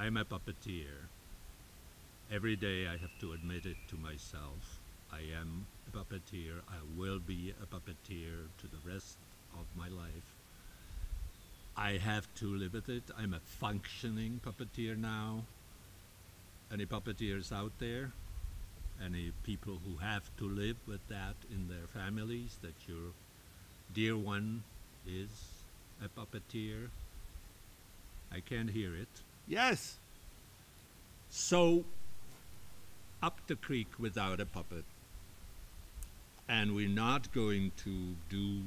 I'm a puppeteer. Every day I have to admit it to myself. I am a puppeteer. I will be a puppeteer to the rest of my life. I have to live with it. I'm a functioning puppeteer now. Any puppeteers out there? Any people who have to live with that in their families, that your dear one is a puppeteer? I can't hear it. Yes. So, up the creek without a puppet. And we're not going to do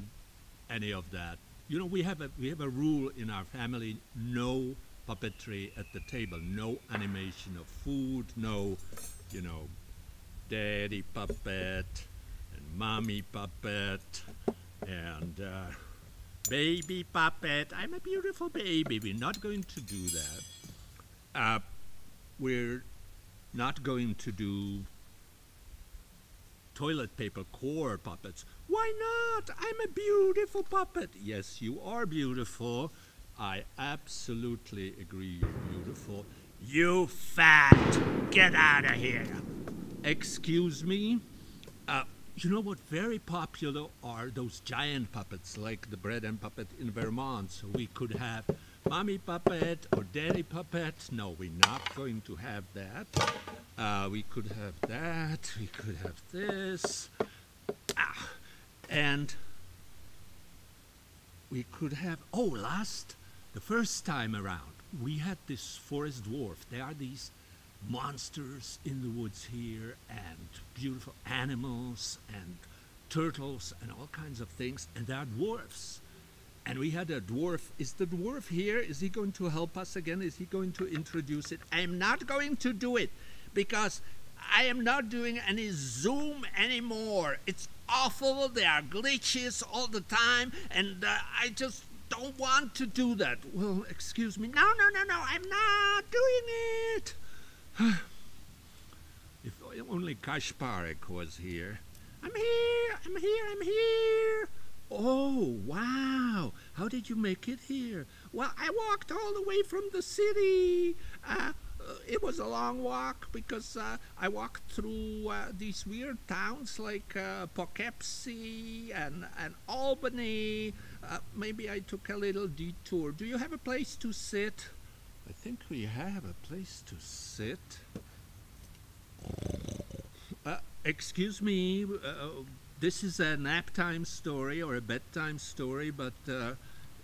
any of that. You know, we have a we have a rule in our family: no puppetry at the table, no animation of food, no, you know, daddy puppet and mommy puppet and uh, baby puppet. I'm a beautiful baby. We're not going to do that. Uh, we're not going to do toilet paper core puppets. Why not? I'm a beautiful puppet. Yes, you are beautiful. I absolutely agree you're beautiful. You fat! Get out of here! Excuse me? Uh, you know what? Very popular are those giant puppets, like the bread and puppet in Vermont. So we could have mommy puppet or daddy puppet. No, we're not going to have that. Uh, we could have that. We could have this. Ah, and we could have. Oh, last, the first time around, we had this forest dwarf. There are these monsters in the woods here, and beautiful animals, and turtles, and all kinds of things. And there are dwarfs. And we had a dwarf. Is the dwarf here? Is he going to help us again? Is he going to introduce it? I am not going to do it because I am not doing any Zoom anymore. It's awful. There are glitches all the time, and uh, I just don't want to do that. Well, excuse me. No, no, no, no. I'm not doing it. if only Kashparek was here. I'm here. I'm here. I'm here. Oh, wow. How did you make it here? Well, I walked all the way from the city. Uh, uh, it was a long walk because uh, I walked through uh, these weird towns like uh, Poughkeepsie and, and Albany. Uh, maybe I took a little detour. Do you have a place to sit? I think we have a place to sit. Uh, excuse me, this is a nap time story or a bedtime story, but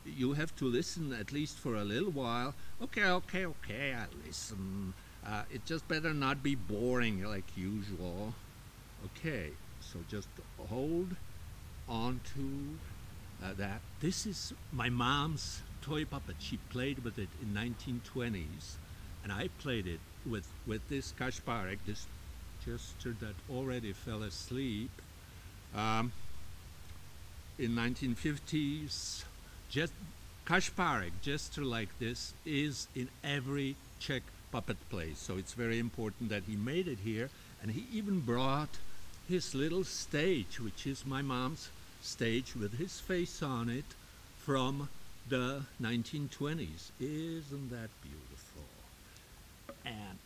you have to listen at least for a little while. Okay, okay, okay, I listen. Uh, it just better not be boring like usual. Okay, so just hold on to uh, that. This is my mom's toy puppet. She played with it in 1920s, and I played it with, with this Kashparek, this jester that already fell asleep. Um, in 1950s, just Kashparek, gesture like this, is in every Czech puppet play. So it's very important that he made it here. And he even brought his little stage, which is my mom's stage with his face on it from the 1920s. Isn't that beautiful? And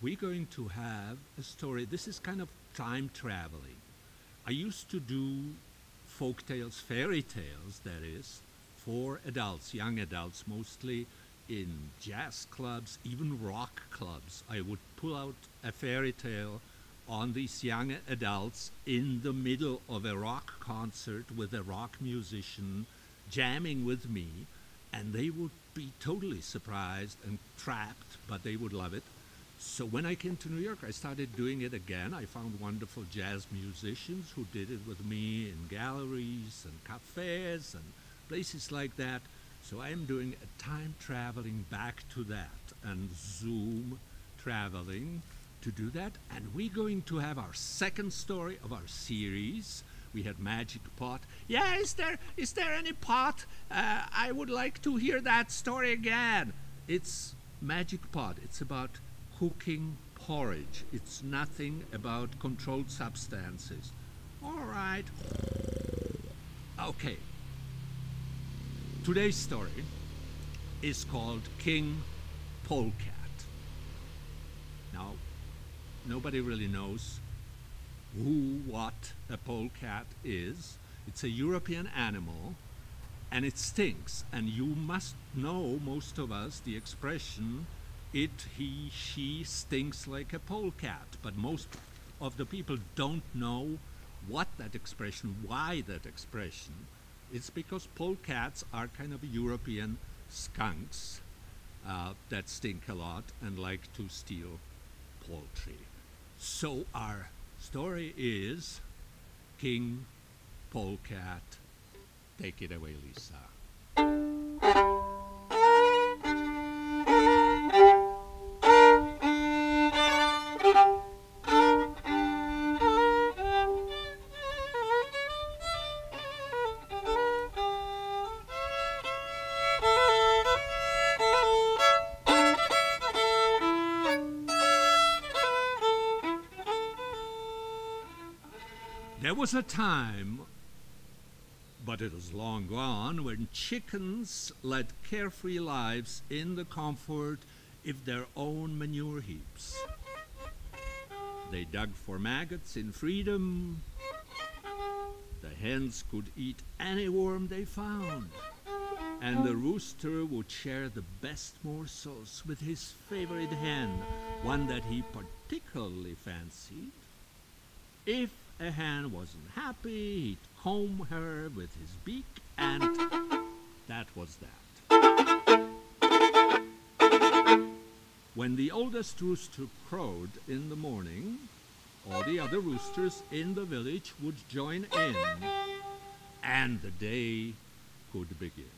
we're going to have a story. This is kind of time traveling. I used to do folk tales, fairy tales, that is, for adults, young adults, mostly in jazz clubs, even rock clubs. I would pull out a fairy tale on these young adults in the middle of a rock concert with a rock musician jamming with me, and they would be totally surprised and trapped, but they would love it. So when I came to New York, I started doing it again. I found wonderful jazz musicians who did it with me in galleries and cafes and places like that. So I am doing a time traveling back to that and Zoom traveling to do that. And we're going to have our second story of our series. We had Magic Pot. Yeah, is there is there any pot? Uh, I would like to hear that story again. It's Magic Pot. It's about cooking porridge. It's nothing about controlled substances. All right. Okay. Today's story is called King Polecat. Now, nobody really knows who, what a polecat is. It's a European animal and it stinks. And you must know, most of us, the expression, it, he, she stinks like a polecat. But most of the people don't know what that expression, why that expression. It's because polecats are kind of European skunks uh, that stink a lot and like to steal poultry. So our story is King Polecat. Take it away, Lisa. Was a time, but it is long gone, when chickens led carefree lives in the comfort of their own manure heaps. They dug for maggots in freedom. The hens could eat any worm they found. And the rooster would share the best morsels with his favorite hen, one that he particularly fancied. If a hen wasn't happy, he'd comb her with his beak, and that was that. When the oldest rooster crowed in the morning, all the other roosters in the village would join in, and the day could begin.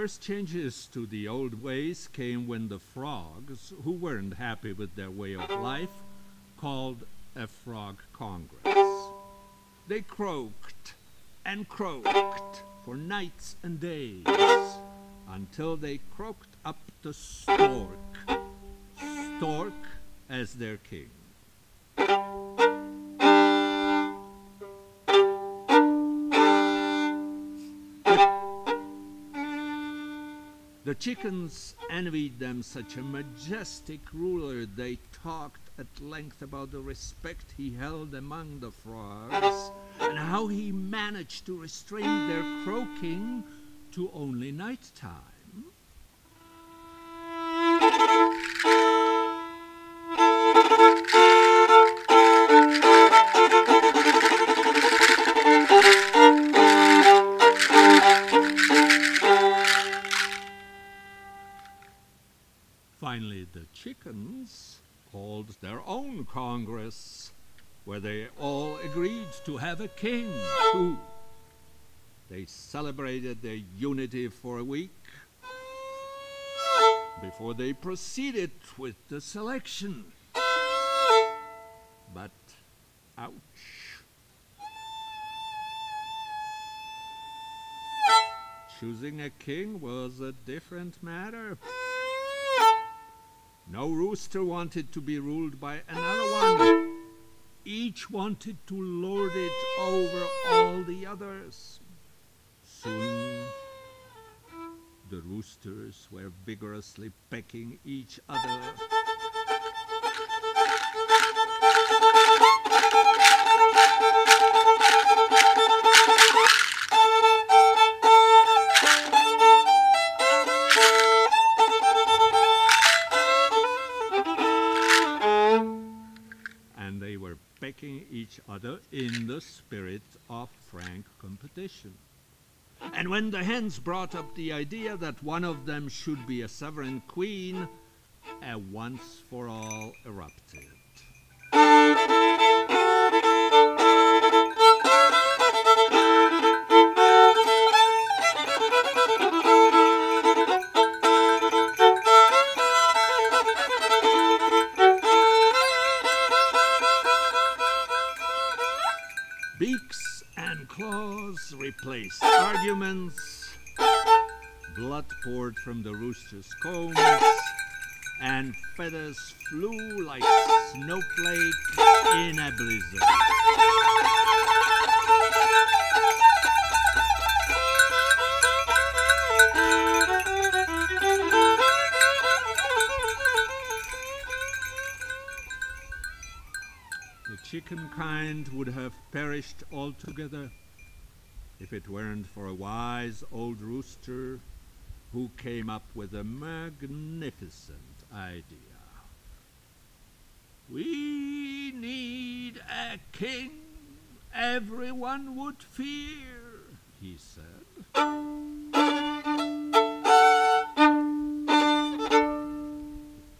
First changes to the old ways came when the frogs, who weren't happy with their way of life, called a frog congress. They croaked and croaked for nights and days until they croaked up the stork, stork as their king. The chickens envied them such a majestic ruler. They talked at length about the respect he held among the frogs and how he managed to restrain their croaking to only night time. Chickens called their own congress, where they all agreed to have a king, too. They celebrated their unity for a week before they proceeded with the selection. But, ouch. Choosing a king was a different matter. No rooster wanted to be ruled by another one. Each wanted to lord it over all the others. Soon the roosters were vigorously pecking each other. Frank competition. And when the hens brought up the idea that one of them should be a sovereign queen, a once for all erupted. Rooster's combs, and feathers flew like snowflakes in a blizzard. The chicken kind would have perished altogether if it weren't for a wise old rooster who came up with a magnificent idea. We need a king everyone would fear, he said.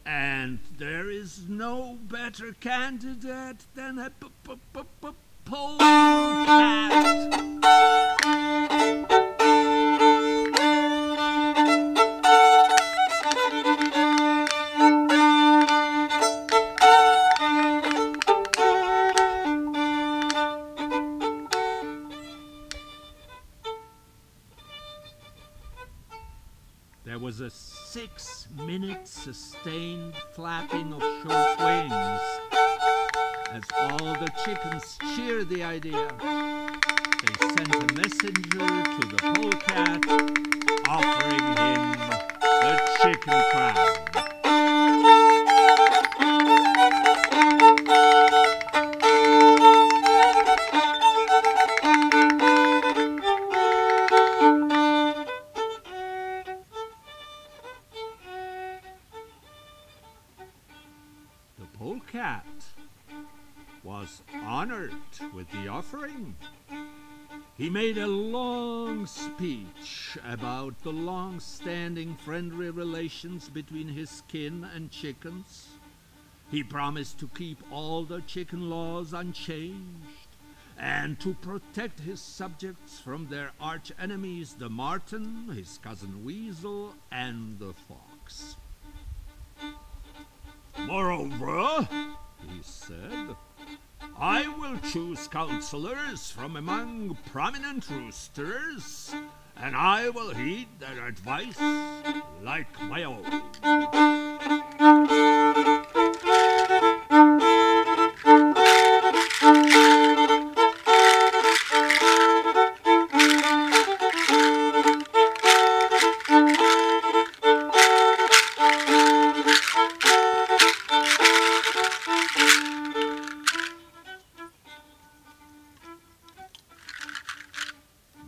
And there is no better candidate than a p- p- p- polecat. Idea. They sent a messenger He made a long speech about the long standing friendly relations between his kin and chickens. He promised to keep all the chicken laws unchanged and to protect his subjects from their arch enemies, the marten, his cousin weasel, and the fox. Moreover, he said, I will choose counselors from among prominent roosters, and I will heed their advice like my own.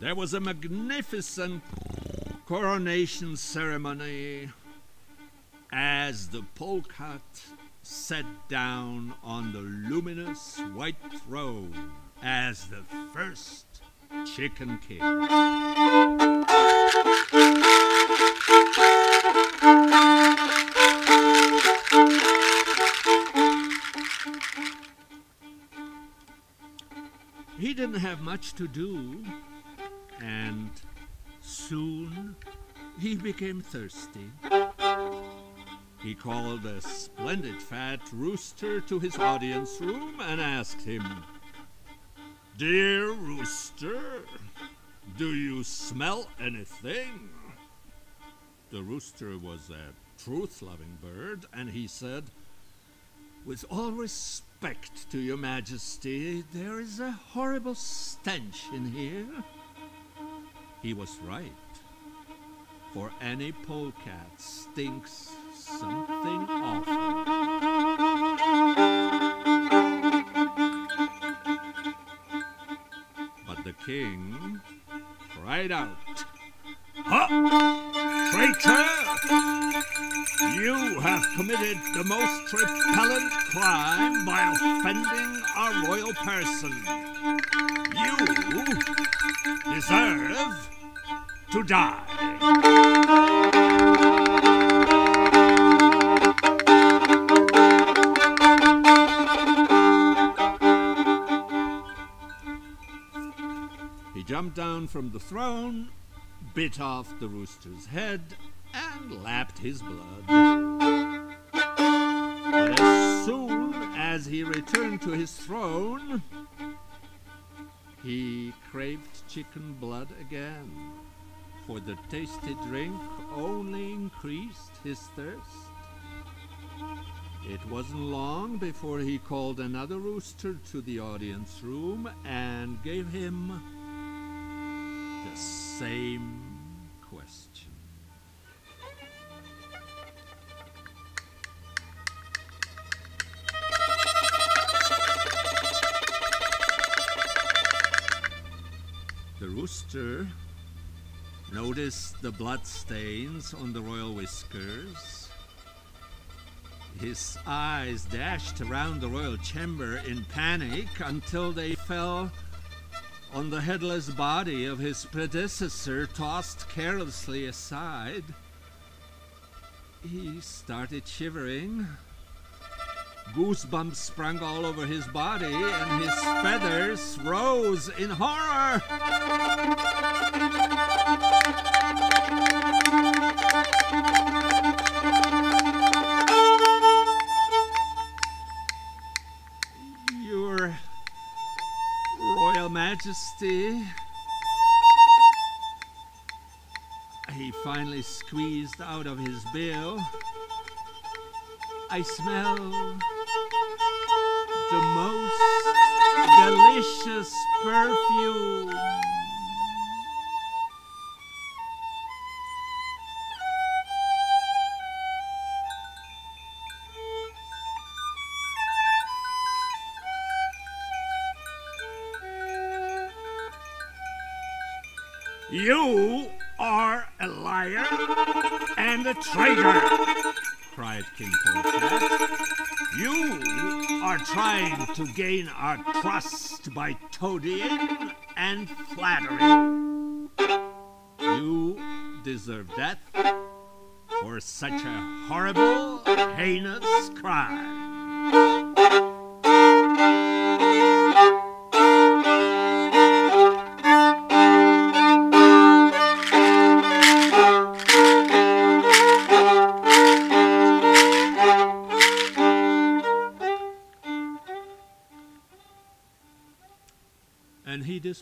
There was a magnificent coronation ceremony as the polecat sat down on the luminous white throne as the first chicken king. He didn't have much to do, and soon he became thirsty. He called a splendid fat rooster to his audience room and asked him, Dear rooster, do you smell anything? The rooster was a truth loving bird, and he said, With all respect to your majesty, there is a horrible stench in here. He was right, for any polecat stinks something awful. But the king cried out, Ha! Traitor! You have committed the most repellent crime by offending our royal person. You deserve to die. He jumped down from the throne, bit off the rooster's head, and lapped his blood. But as soon as he returned to his throne, he craved chicken blood again. For the tasty drink only increased his thirst. It wasn't long before he called another rooster to the audience room and gave him the same question. The rooster noticed the blood stains on the royal whiskers. His eyes dashed around the royal chamber in panic until they fell on the headless body of his predecessor, tossed carelessly aside. He started shivering. Goosebumps sprung all over his body, and his feathers rose in horror. Royal Majesty. He finally squeezed out of his bill. I smell the most delicious perfume. Traitor, cried King Polecat. You are trying to gain our trust by toadying and flattering. You deserve death for such a horrible, heinous crime.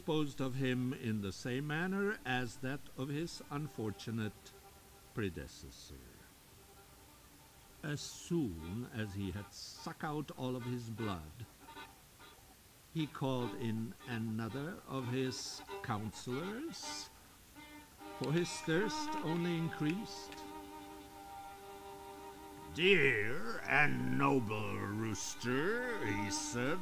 Disposed of him in the same manner as that of his unfortunate predecessor. As soon as he had sucked out all of his blood, he called in another of his counselors, for his thirst only increased. Dear and noble rooster, he said,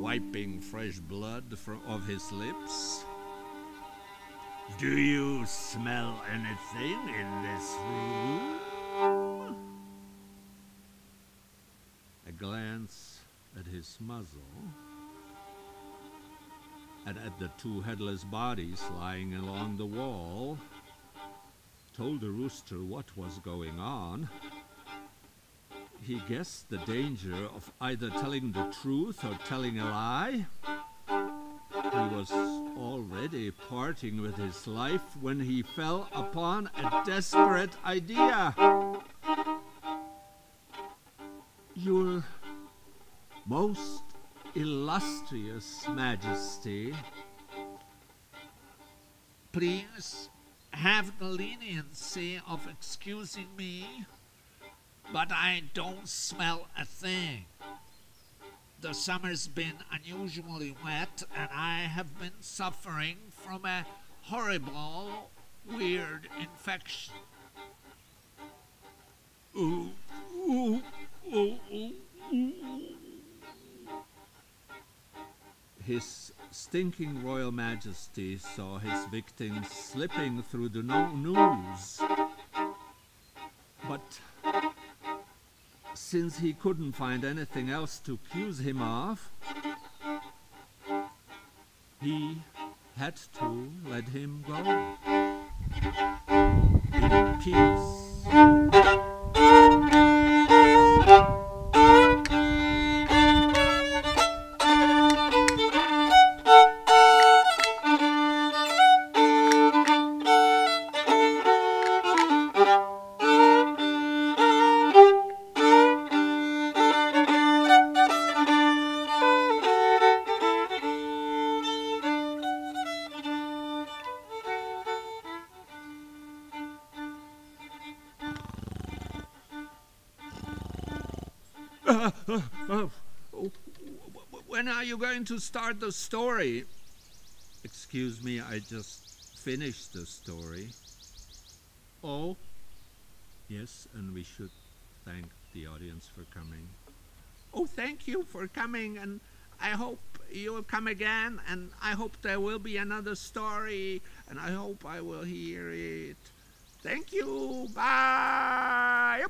wiping fresh blood from of his lips. Do you smell anything in this room? A glance at his muzzle and at the two headless bodies lying along the wall told the rooster what was going on. He guessed the danger of either telling the truth or telling a lie. He was already parting with his life when he fell upon a desperate idea. Your most illustrious majesty, Please have the leniency of excusing me, but I don't smell a thing. The summer's been unusually wet, and I have been suffering from a horrible, weird infection. Ooh, ooh, ooh. His stinking royal majesty saw his victim slipping through the no- noose. But since he couldn't find anything else to accuse him of, he had to let him go. In peace. Uh, uh, uh, when are you going to start the story? Excuse me, I just finished the story. Oh? Yes, and we should thank the audience for coming. Oh, thank you for coming, and I hope you will come again, and I hope there will be another story, and I hope I will hear it. Thank you. Bye.